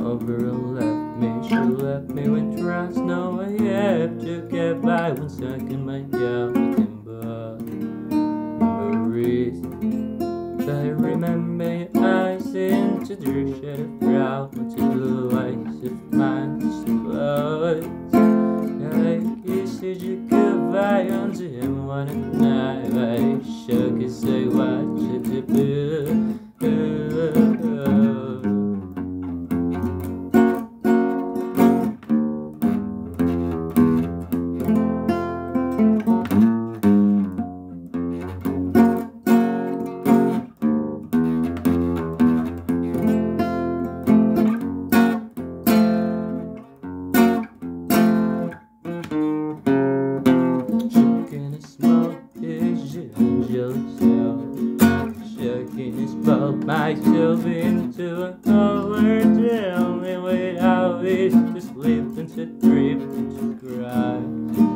over left me. She left me with trust. No, I have to get by one second. My job can but memories. I remember your eyes in the shade of brown. What you blue eyes of mine, just blood. I kissed you goodbye on the one night. I shook and say, What? She spelled myself into a cover Tell me without wish to sleep and to dream and to cry.